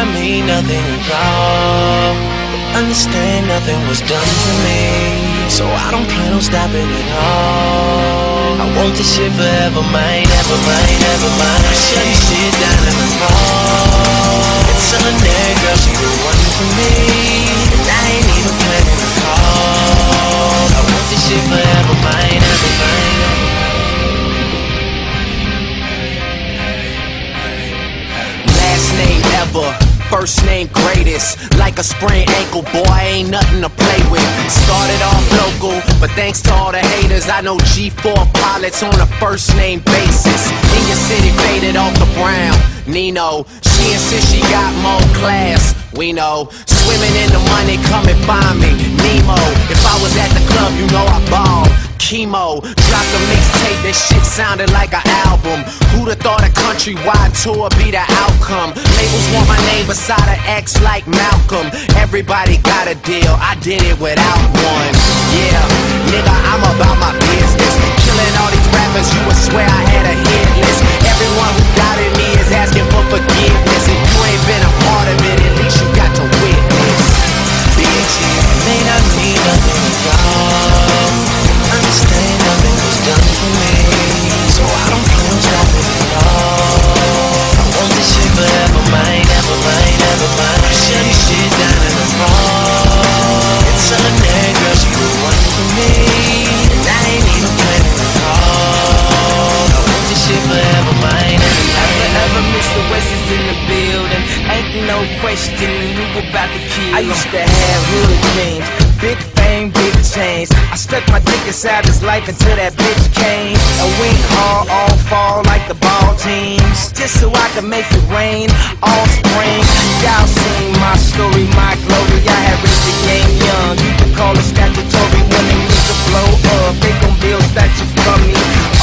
not mean nothing all. Understand nothing was done for me. So I don't plan on stopping at all. I want this shit forever, mine, ever mine, ever mine. I'm shutting shit down in the mall. It's on there, girl, she the one for me. And I ain't even planning to call. I want this shit forever, mine, ever mine, Last name ever, first name greatest. Like a sprained ankle, boy, ain't nothing to play with. Started off local, but thanks to all the haters, I know G4 pilots on a first name basis. In your city, faded off the brown. Nino, she insists she got more class. We know, swimming in the money, come and find me. Nemo, if I was at the club, you know I ball. Chemo, dropped a mixtape, that shit sounded like an album. Who'da thought a countrywide tour be the outcome? Labels want my name beside an X like Malcolm. Everybody got a deal, I did it without one. Yeah, nigga, I'm about my business. Killing all these rappers, you would swear I had a hit list. Everyone who doubted me is asking for forgiveness. If you ain't been a question who about to kill. I used to have hood dreams, big fame, big chains. I stuck my dick inside his life until that bitch came. A wink hard, all fall like the ball teams. Just so I could make it rain all spring. Y'all seen my story, my glory. I had reached the game young. You can call it statutory when they niggas blow up. They gon' build statues from me.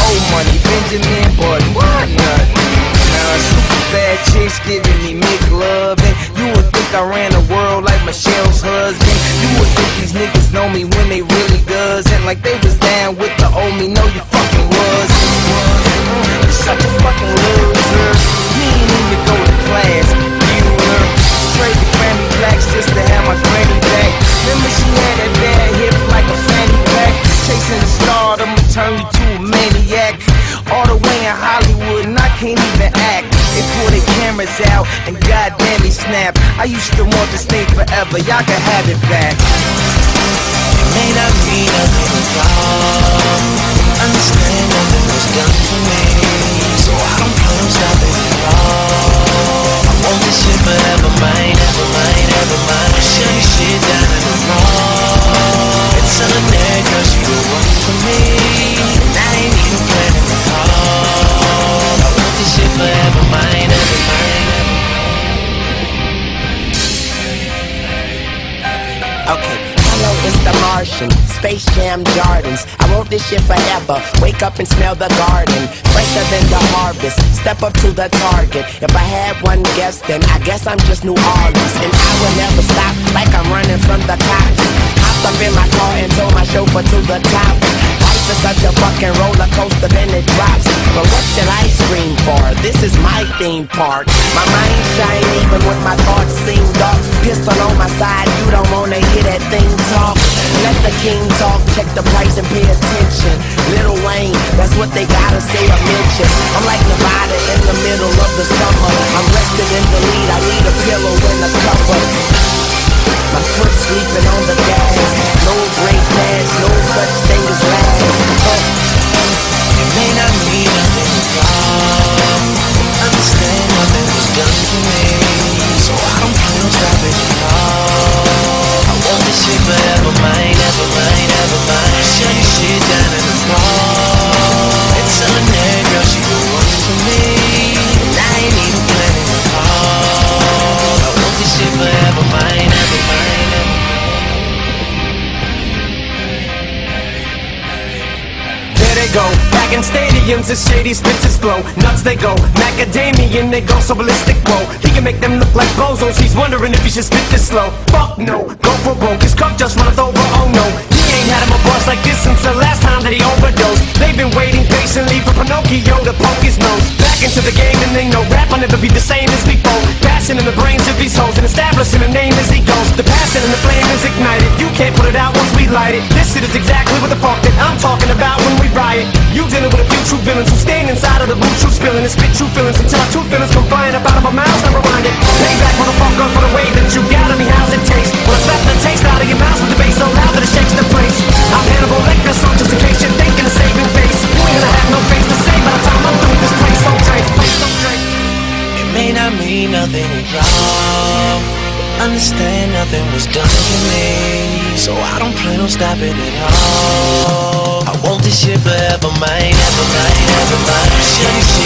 Old money, Benjamin Button, what nut? Nah, super bad chicks giving me mid love I ran the world like Michelle's husband. You would think these niggas know me when they really doesn't. Like they was down with the old me, no you fucking was. You're such a fucking loser. You ain't even go to class. Bueller. Trade the Grammy blacks just to have my granny back. Remember she had that bad hip like a fanny pack. Chasing the stardom will turn you to a maniac. All the way in Hollywood and I can't even act. They pull their cameras out and goddamn they snap. I used to want this thing forever, y'all can have it back. It may not mean nothing at all. Understand nothing was done for me. So I don't plan on stopping at all. I want this shit forever, mine, ever mine, ever mine. I'm shutting shit down Space Jam Jordans. I want this shit forever. Wake up and smell the garden. Fresher than the harvest. Step up to the target. If I had one guess, then I guess I'm just New Orleans. And I will never stop like I'm running from the cops. Hopped up in my car and told my chauffeur to the top. Life is such a fucking roller coaster, then it drops. But what should I scream for? This is my theme park. My mind shine even when my the king talk, check the price and pay attention. Lil Wayne, that's what they gotta say or mention. I'm like Nevada in the middle of the summer. I'm resting in the lead, I need a pillow and a cover. My foot sleeping on the. There they go, back in stadiums as shady spitches blow. Nuts they go, macadamian they go so ballistic. Whoa, he can make them look like bozos. He's wondering if he should spit this slow. Fuck no, go for broke. His cup just runneth over. Oh no, ain't had him a boss like this since the last time that he overdosed. They've been waiting patiently for Pinocchio to poke his nose. Back into the game and ain't no rap, I'll never be the same as before. Passion in the brains of these hoes and establishing a name as he goes. The passion and the flame is ignited. You can't put it out once we light it. This shit is exactly what the fuck that I'm talking about when we riot. You dealing with a few true villains who stand inside of the blue true spilling and spit true feelings until our true feelings come flying up out of our mouths. Never mind it. Payback, motherfucker, for the way that you got on me. How's it May mean nothing at all. Understand nothing was done for me. So I don't plan on stopping at all. I want this shit forever, mine, ever mine, ever mine.